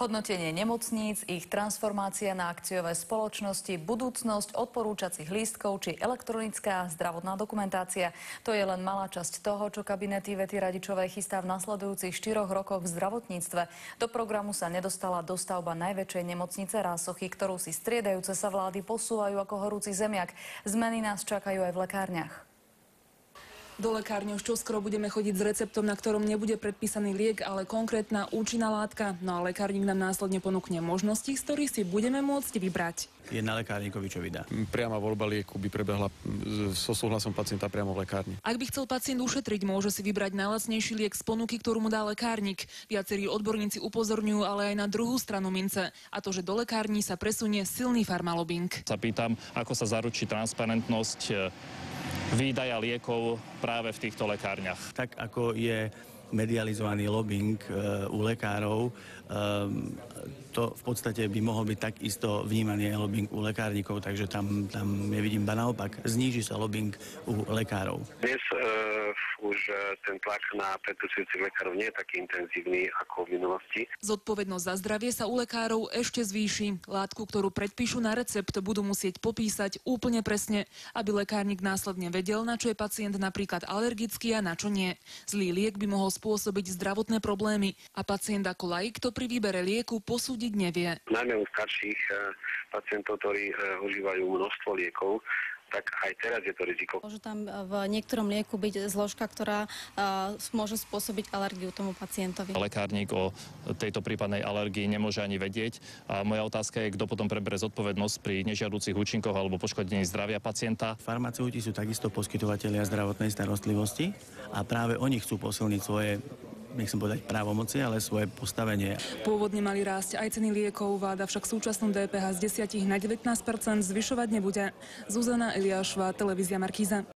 Hodnotenie nemocníc, ich transformácia na akciové spoločnosti, budúcnosť odporúčacích lístkov či elektronická zdravotná dokumentácia. To je len malá časť toho, čo kabinety Vety Radičovej chystá v nasledujúcich štyroch rokoch v zdravotníctve. Do programu sa nedostala dostavba najväčšej nemocnice Rásochy, ktorú si striedajúce sa vlády posúvajú ako horúci zemiak. Zmeny nás čakajú aj v lekárniach. Do lekárne už čoskoro budeme chodiť s receptom, na ktorom nebude predpísaný liek, ale konkrétna účinná látka. No a lekárnik nám následne ponúkne možnosti, z ktorých si budeme môcť vybrať. Je na lekárnikovi, čo vydá. Priama voľba lieku by prebehla mm, so súhlasom pacienta priamo v lekárni. Ak by chcel pacient ušetriť, môže si vybrať najlacnejší liek z ponuky, ktorú mu dá lekárnik. Viacerí odborníci upozorňujú ale aj na druhú stranu mince. A to, že do lekární sa presunie silný farmalobing. Sa pýtam, ako sa zaručí transparentnosť e, výdaja liekov práve v týchto lekárniach. Tak ako je medializovaný lobbying e, u lekárov, e, to v podstate by mohol byť takisto vnímaný aj lobbying u lekárnikov, takže tam, tam nevidím ba naopak, zníži sa lobbying u lekárov. Dnes e, už e, ten tlak na predpisujúcich lekárov nie je taký intenzívny ako v minulosti. Zodpovednosť za zdravie sa u lekárov ešte zvýši. Látku, ktorú predpíšu na recept, budú musieť popísať úplne presne, aby lekárnik následne vedel, na čo je pacient napríklad alergický a na čo nie. Zlý liek by mohol spôsobiť zdravotné problémy a pacient ako laik to pri výbere lieku posúdiť nevie. Najmä u starších e, pacientov, ktorí e, užívajú množstvo liekov, tak aj teraz je to riziko. Môže tam v niektorom lieku byť zložka, ktorá uh, môže spôsobiť alergiu tomu pacientovi. Lekárnik o tejto prípadnej alergii nemôže ani vedieť. A moja otázka je, kto potom prebere zodpovednosť pri nežiaducich účinkoch alebo poškodení zdravia pacienta. Farmaceuti sú takisto poskytovateľia zdravotnej starostlivosti a práve oni chcú posilniť svoje nechcem povedať právomoci, ale svoje postavenie. Pôvodne mali rásť aj ceny liekov, vláda však súčasnú DPH z 10 na 19 zvyšovať nebude. Zuzana Eliášová, televízia Markíza.